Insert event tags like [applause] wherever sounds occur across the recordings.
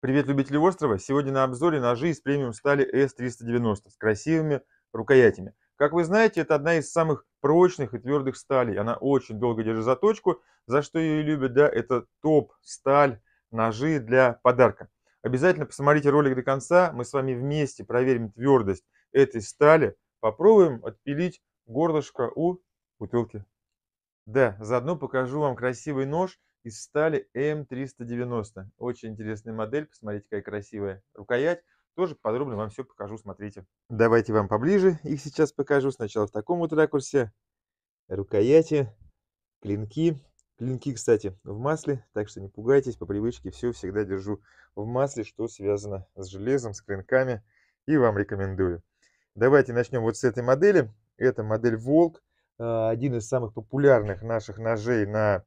Привет, любители острова! Сегодня на обзоре ножи из премиум стали S390 с красивыми рукоятями. Как вы знаете, это одна из самых прочных и твердых сталей. Она очень долго держит заточку, за что ее любят, да, это топ-сталь, ножи для подарка. Обязательно посмотрите ролик до конца, мы с вами вместе проверим твердость этой стали, попробуем отпилить горлышко у бутылки. Да, заодно покажу вам красивый нож, из стали М390. Очень интересная модель, посмотрите, какая красивая рукоять. Тоже подробно вам все покажу, смотрите. Давайте вам поближе их сейчас покажу. Сначала в таком вот ракурсе. Рукояти, клинки. Клинки, кстати, в масле, так что не пугайтесь, по привычке все всегда держу в масле, что связано с железом, с клинками, и вам рекомендую. Давайте начнем вот с этой модели. Это модель Волк, а, один из самых популярных наших ножей на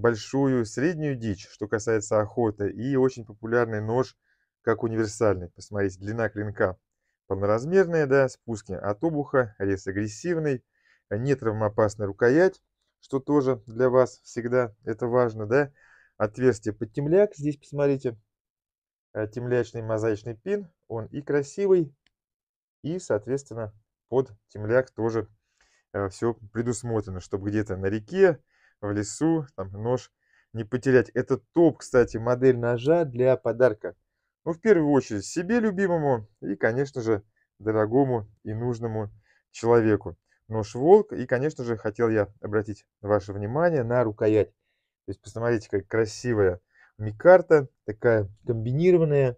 большую среднюю дичь, что касается охоты, и очень популярный нож как универсальный. Посмотрите, длина клинка полноразмерная, да, спуски от обуха, рез агрессивный, не травмоопасная рукоять, что тоже для вас всегда это важно, да. Отверстие под темляк, здесь посмотрите, э, темлячный мозаичный пин, он и красивый, и, соответственно, под темляк тоже э, все предусмотрено, чтобы где-то на реке в лесу, там, нож не потерять. Это топ, кстати, модель ножа для подарка. Ну, в первую очередь, себе любимому и, конечно же, дорогому и нужному человеку. Нож волк. И, конечно же, хотел я обратить ваше внимание на рукоять. То есть, посмотрите, как красивая микарта, такая комбинированная,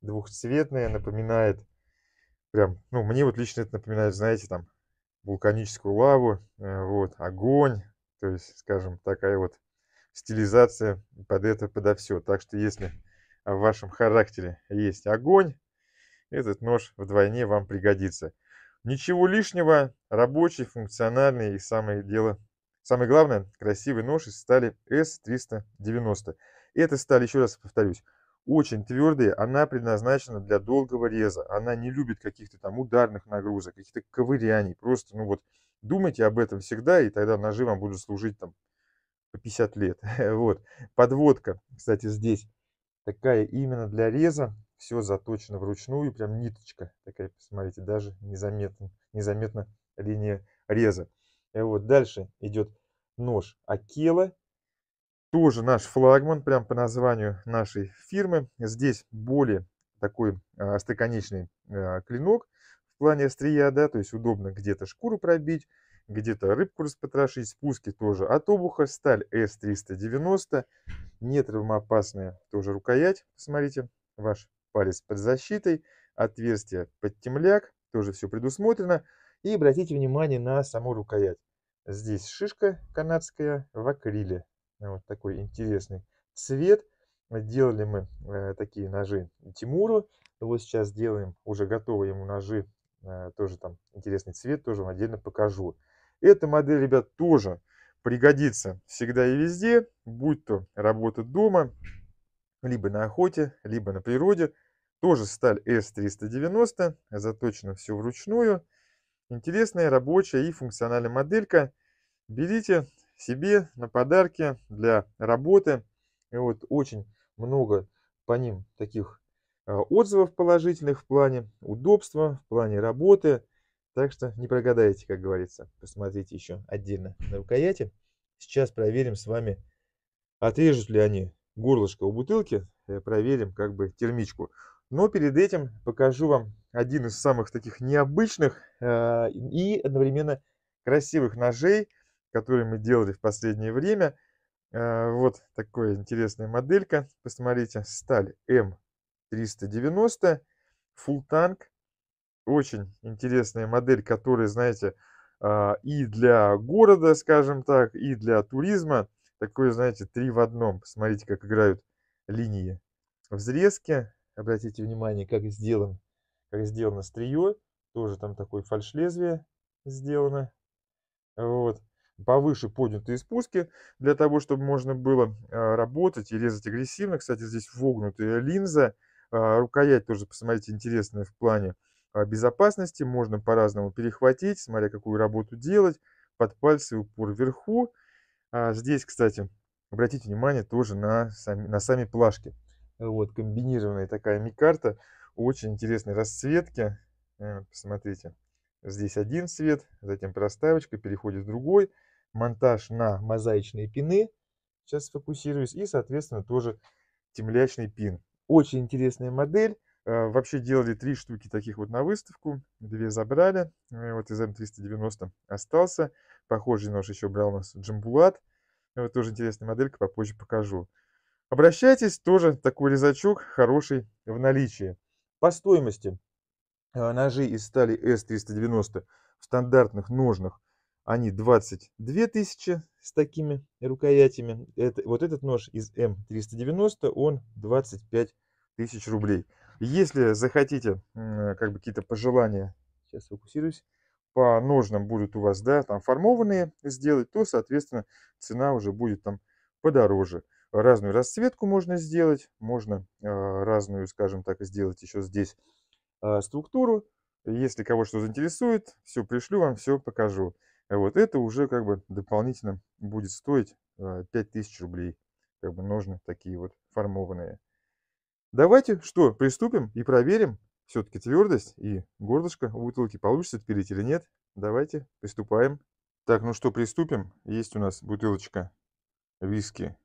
двухцветная, напоминает прям, ну, мне вот лично это напоминает, знаете, там, вулканическую лаву, э, вот, огонь, то есть, скажем, такая вот стилизация под это, подо все. Так что, если в вашем характере есть огонь, этот нож вдвойне вам пригодится. Ничего лишнего, рабочий, функциональный и самое дело, самое главное, красивый нож из стали S390. Эта сталь, еще раз повторюсь, очень твердая, она предназначена для долгого реза. Она не любит каких-то там ударных нагрузок, каких-то ковыряний. Просто, ну вот, Думайте об этом всегда, и тогда ножи вам будут служить там по 50 лет. [laughs] вот. Подводка, кстати, здесь такая именно для реза. Все заточено вручную, прям ниточка такая, посмотрите, даже незаметно, незаметно линия реза. И вот дальше идет нож Акела. Тоже наш флагман, прям по названию нашей фирмы. Здесь более такой а, остроконечный а, клинок в плане острия, да, то есть удобно где-то шкуру пробить, где-то рыбку распотрошить, спуски тоже от обуха, сталь S390, не травмоопасная тоже рукоять, посмотрите, ваш палец под защитой, отверстие под темляк, тоже все предусмотрено. И обратите внимание на саму рукоять. Здесь шишка канадская в акриле, вот такой интересный цвет. Делали мы э, такие ножи Тимуру, вот сейчас делаем уже готовые ему ножи тоже там интересный цвет, тоже вам отдельно покажу. Эта модель, ребят, тоже пригодится всегда и везде, будь то работа дома, либо на охоте, либо на природе. Тоже сталь S390, заточено все вручную. Интересная, рабочая и функциональная моделька. Берите себе на подарки для работы. И вот очень много по ним таких отзывов положительных в плане удобства, в плане работы. Так что не прогадаете, как говорится. Посмотрите еще отдельно на рукояти. Сейчас проверим с вами, отрежут ли они горлышко у бутылки. Э, проверим как бы термичку. Но перед этим покажу вам один из самых таких необычных э, и одновременно красивых ножей, которые мы делали в последнее время. Э, вот такая интересная моделька. Посмотрите, сталь М 390 Full Tank. Очень интересная модель, которая, знаете, а, и для города, скажем так, и для туризма. Такое, знаете, три в одном. Посмотрите, как играют линии взрезки. Обратите внимание, как сделан, как сделано стрие. Тоже там такой фальш-лезвие сделано. Вот. Повыше поднятые спуски, для того, чтобы можно было а, работать и резать агрессивно. Кстати, здесь вогнутая линза. А, рукоять тоже, посмотрите, интересная в плане а, безопасности. Можно по-разному перехватить, смотря какую работу делать. Под пальцы упор вверху. А здесь, кстати, обратите внимание тоже на сами, на сами плашки. Вот, комбинированная такая микарта. Очень интересной расцветки. Э, посмотрите. Здесь один цвет, затем проставочка, переходит в другой. Монтаж на мозаичные пины. Сейчас сфокусируюсь. И, соответственно, тоже темлячный пин. Очень интересная модель. Э, вообще делали три штуки таких вот на выставку. Две забрали. Э, вот из М390 остался. Похожий нож еще брал у нас Джамбулат. Вот тоже интересная моделька, попозже покажу. Обращайтесь, тоже такой резачок хороший в наличии. По стоимости э, ножи из стали S390 в стандартных ножнах они 22 тысячи с такими рукоятями. Это, вот этот нож из М390, он 25 тысяч рублей. Если захотите как бы какие-то пожелания, сейчас фокусируюсь, по ножнам будут у вас, да, там формованные сделать, то, соответственно, цена уже будет там подороже. Разную расцветку можно сделать, можно э, разную, скажем так, сделать еще здесь э, структуру. Если кого что заинтересует, все пришлю вам, все покажу. Вот это уже как бы дополнительно будет стоить 5000 рублей. Как бы ножны такие вот формованные. Давайте что, приступим и проверим все-таки твердость и горлышко у бутылки получится отпилить или нет. Давайте приступаем. Так, ну что, приступим. Есть у нас бутылочка виски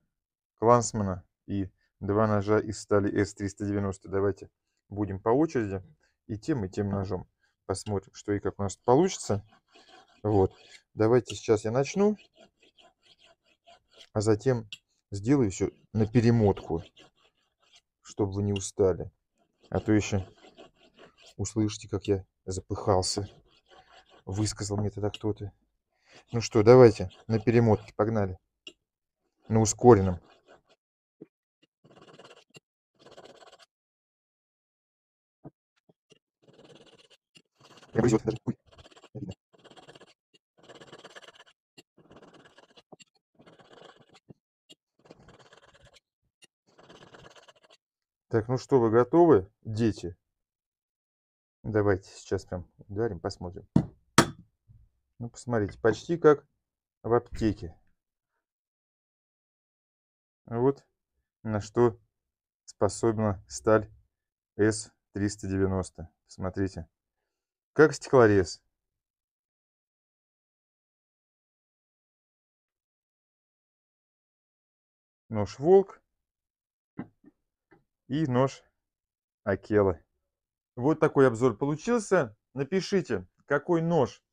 Клансмана и два ножа из стали S390. Давайте будем по очереди и тем, и тем ножом. Посмотрим, что и как у нас получится. Вот. Давайте сейчас я начну, а затем сделаю еще на перемотку, чтобы вы не устали. А то еще услышите, как я запыхался. Высказал мне тогда кто-то. Ну что, давайте на перемотке, погнали. На ускоренном. Я боюсь, вот даже... Ой, Так, ну что, вы готовы, дети? Давайте сейчас прям ударим, посмотрим. Ну, посмотрите, почти как в аптеке. Вот на что способна сталь S390. Смотрите, как стеклорез. Нож волк и нож Акела. Вот такой обзор получился. Напишите, какой нож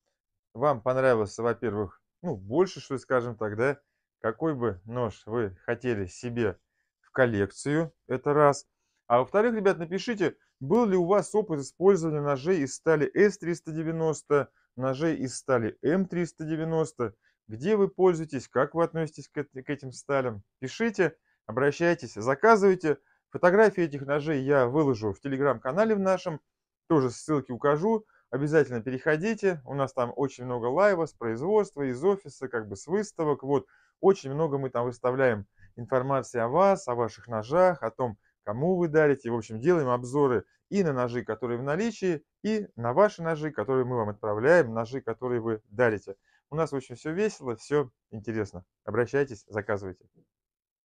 вам понравился, во-первых, ну, больше, что скажем так, да, какой бы нож вы хотели себе в коллекцию, это раз. А во-вторых, ребят, напишите, был ли у вас опыт использования ножей из стали S390, ножей из стали M390, где вы пользуетесь, как вы относитесь к этим сталям. Пишите, обращайтесь, заказывайте. Фотографии этих ножей я выложу в телеграм-канале в нашем, тоже ссылки укажу. Обязательно переходите, у нас там очень много лайва с производства, из офиса, как бы с выставок. Вот, очень много мы там выставляем информации о вас, о ваших ножах, о том, кому вы дарите. В общем, делаем обзоры и на ножи, которые в наличии, и на ваши ножи, которые мы вам отправляем, ножи, которые вы дарите. У нас очень все весело, все интересно. Обращайтесь, заказывайте.